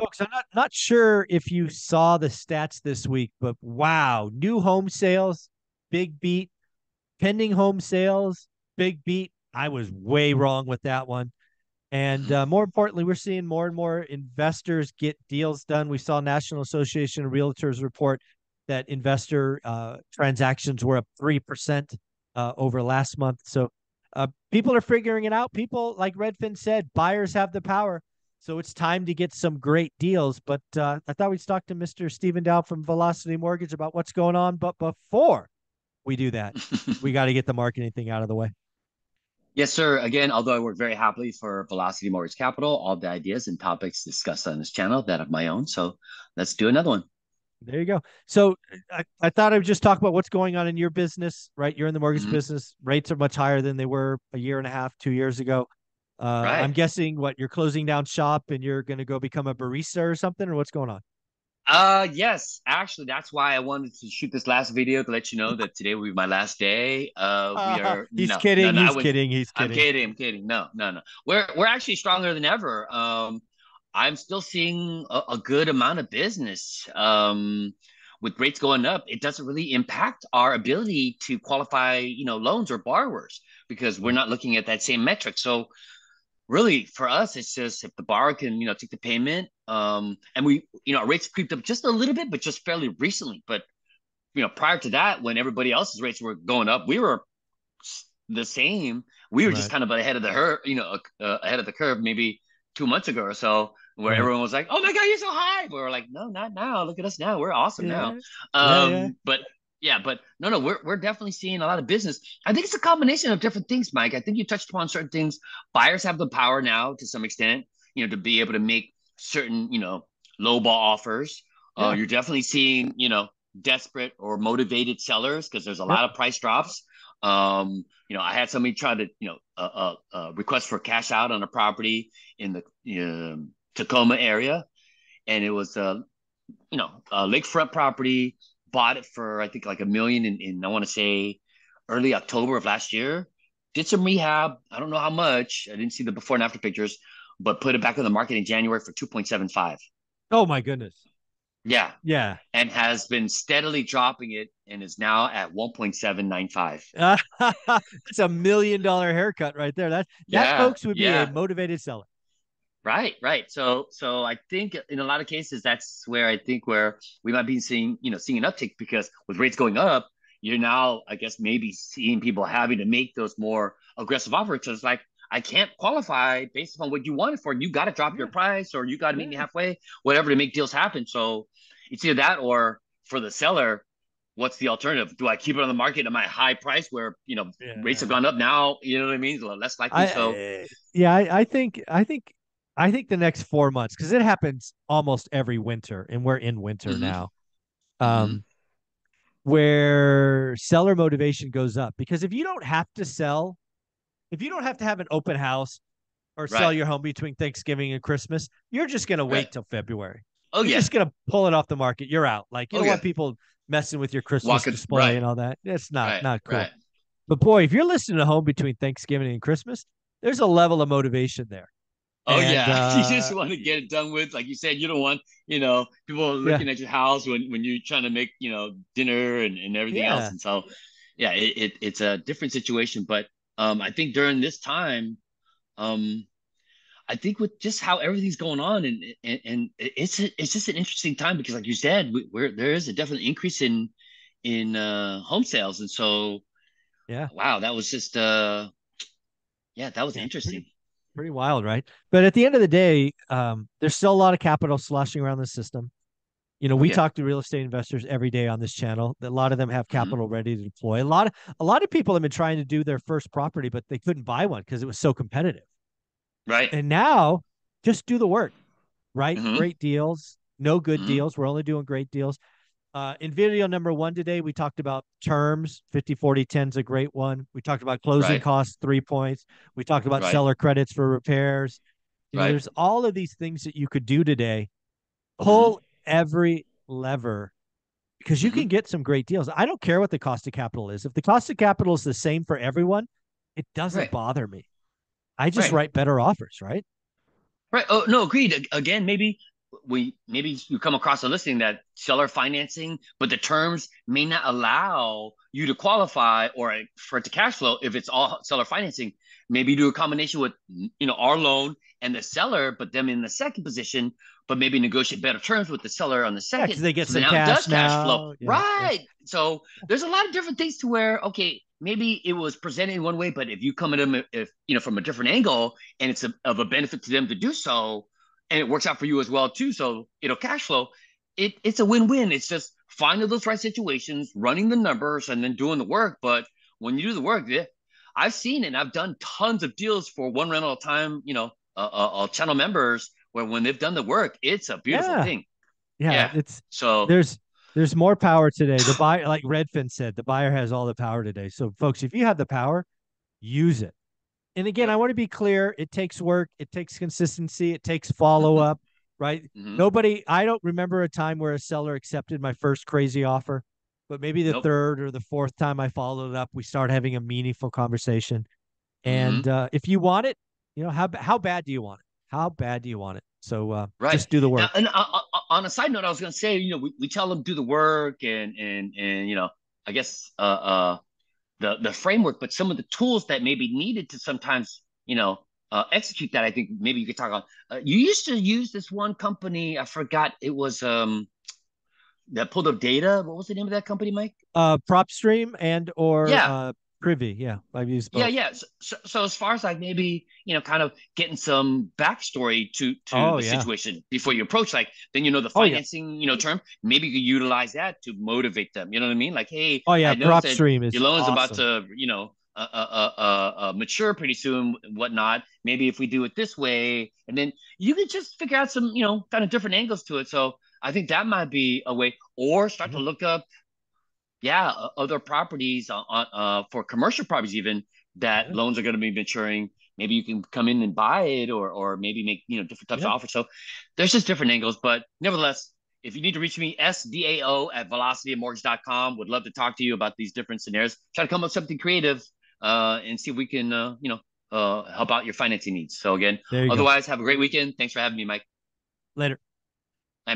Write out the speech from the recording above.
Folks, I'm not not sure if you saw the stats this week, but wow, new home sales, big beat. Pending home sales, big beat. I was way wrong with that one. And uh, more importantly, we're seeing more and more investors get deals done. We saw National Association of Realtors report that investor uh, transactions were up 3% uh, over last month. So uh, people are figuring it out. People, like Redfin said, buyers have the power. So it's time to get some great deals. But uh, I thought we'd talk to Mr. Stephen Dao from Velocity Mortgage about what's going on. But before we do that, we got to get the marketing thing out of the way. Yes, sir. Again, although I work very happily for Velocity Mortgage Capital, all the ideas and topics discussed on this channel that of my own. So let's do another one. There you go. So I, I thought I would just talk about what's going on in your business, right? You're in the mortgage mm-hmm. business. Rates are much higher than they were a year and a half, two years ago. Uh, right. I'm guessing what you're closing down shop and you're going to go become a barista or something, or what's going on? Uh, yes, actually, that's why I wanted to shoot this last video to let you know that today will be my last day. Uh, we are. he's no, kidding. No, no, he's kidding. He's kidding. I'm kidding. I'm kidding. No, no, no. We're we're actually stronger than ever. Um, I'm still seeing a, a good amount of business. Um, with rates going up, it doesn't really impact our ability to qualify, you know, loans or borrowers because we're not looking at that same metric. So really for us, it's just if the borrower can, you know, take the payment. Um, and we, you know, our rates creeped up just a little bit, but just fairly recently. But you know, prior to that, when everybody else's rates were going up, we were the same. We were right. just kind of ahead of the her, you know, uh, ahead of the curve, maybe two months ago or so, where right. everyone was like, "Oh my god, you're so high." We were like, "No, not now. Look at us now. We're awesome yeah. now." Um, yeah, yeah. but yeah, but no, no, we're we're definitely seeing a lot of business. I think it's a combination of different things, Mike. I think you touched upon certain things. Buyers have the power now to some extent, you know, to be able to make certain, you know, low ball offers. Uh, yeah. Uh, you're definitely seeing, you know, desperate or motivated sellers because there's a lot of price drops. Um, you know, I had somebody try to, you know, uh, uh, uh request for cash out on a property in the um, Tacoma area, and it was a, uh, you know, a lakefront property bought it for I think like a million in, in I want to say early October of last year. Did some rehab. I don't know how much. I didn't see the before and after pictures, but put it back on the market in January for 2.75. Oh my goodness. Yeah. Yeah. And has been steadily dropping it and is now at 1.795. That's a million dollar haircut right there. That that yeah, folks would be yeah. a motivated seller. Right, right. So, so I think in a lot of cases, that's where I think where we might be seeing, you know, seeing an uptick because with rates going up, you're now, I guess, maybe seeing people having to make those more aggressive offers. So it's like, I can't qualify based upon what you wanted for. You got to drop yeah. your price, or you got to meet yeah. me halfway, whatever to make deals happen. So it's either that, or for the seller, what's the alternative? Do I keep it on the market at my high price where you know yeah. rates have gone up now? You know what I mean? Less likely. I, so eh, yeah, I, I think I think I think the next four months, because it happens almost every winter, and we're in winter mm-hmm. now, um, mm-hmm. where seller motivation goes up. Because if you don't have to sell, if you don't have to have an open house or right. sell your home between Thanksgiving and Christmas, you're just gonna wait right. till February. Oh you're yeah, just gonna pull it off the market. You're out. Like you oh, don't yeah. want people messing with your Christmas Walking, display right. and all that. It's not not cool. But boy, if you're listing a home between Thanksgiving and Christmas, there's a level of motivation there. Oh and, yeah, uh, you just want to get it done with. Like you said, you don't want you know people looking yeah. at your house when when you're trying to make you know dinner and, and everything yeah. else. And so, yeah, it, it, it's a different situation. But um, I think during this time, um, I think with just how everything's going on, and and, and it's a, it's just an interesting time because, like you said, we, are there is a definite increase in in uh, home sales, and so yeah, wow, that was just uh, yeah, that was interesting pretty wild, right? But at the end of the day, um, there's still a lot of capital sloshing around the system. You know, we talk to real estate investors every day on this channel. A lot of them have mm-hmm. capital mm-hmm. ready to deploy. A lot of a lot of people have been trying to do their first property, but they couldn't buy one because it was so competitive. Right. And now, just do the work. Right. Mm-hmm. Great deals. No good mm-hmm. deals. We're only doing great deals. Uh, in video number one today, we talked about terms. 50, 40, 10 is a great one. We talked about closing right. costs, three points. We talked about right. seller credits for repairs. You right. know, there's all of these things that you could do today. Pull mm-hmm. every lever because you mm-hmm. can get some great deals. I don't care what the cost of capital is. If the cost of capital is the same for everyone, it doesn't bother me. I just write better offers, right? Right. Oh no, agreed. Again, maybe we maybe you come across a listing that seller financing, but the terms may not allow you to qualify or for it to cash flow if it's all seller financing. Maybe do a combination with you know our loan and the seller, but them in the second position, but maybe negotiate better terms with the seller on the second. Yeah, they get so some cash, does now. cash flow. Yeah. Right. So there's a lot of different things to where okay, maybe it was presented in one way, but if you come at them if you know from a different angle and it's a, of a benefit to them to do so, and it works out for you as well too. So it'll cash flow. It it's a win-win. It's just finding those right situations, running the numbers, and then doing the work. But when you do the work, yeah, I've seen it. I've done tons of deals for one rental time. You know, uh, uh, uh, channel members where when they've done the work, it's a beautiful yeah. thing. Yeah, yeah, it's so there's there's more power today. The buyer, like Redfin said, the buyer has all the power today. So, folks, if you have the power, use it. And again, I want to be clear it takes work, it takes consistency, it takes follow mm-hmm. up, right? Mm-hmm. Nobody, I don't remember a time where a seller accepted my first crazy offer, but maybe the nope. third or the fourth time I followed up, we start having a meaningful conversation. And mm-hmm. uh, if you want it, you know, how, how bad do you want it? How bad do you want it? So uh, right. just do the work. Now, and uh, uh, on a side note, I was going to say, you know, we, we tell them do the work and, and, and, you know, I guess, uh, uh, the the framework, but some of the tools that may be needed to sometimes, you know, uh, execute that. I think maybe you could talk on. Uh, you used to use this one company. I forgot it was um that pulled up data. What was the name of that company, Mike? Uh, PropStream and or yeah. Uh, Privy, yeah, I've used both. Yeah, yeah. So, so, as far as like maybe you know, kind of getting some backstory to to oh, the yeah. situation before you approach, like then you know the financing, oh, yeah. you know, term. Maybe you could utilize that to motivate them. You know what I mean? Like, hey, oh yeah, PropStream is your loan's awesome. about to, you know, uh, uh, uh, uh, mature pretty soon, whatnot. Maybe if we do it this way, and then you can just figure out some, you know, kind of different angles to it. So I think that might be a way, or start mm-hmm. to look up yeah, other properties on, uh, for commercial properties even that yeah. loans are going to be maturing. Maybe you can come in and buy it, or or maybe make you know different types yeah. of offers. So there's just different angles, but nevertheless, if you need to reach me, sdao at velocitymortgage.com. Would love to talk to you about these different scenarios. Try to come up with something creative uh, and see if we can, uh, you know, uh, help out your financing needs. So again, otherwise, go. have a great weekend. Thanks for having me, Mike. Later.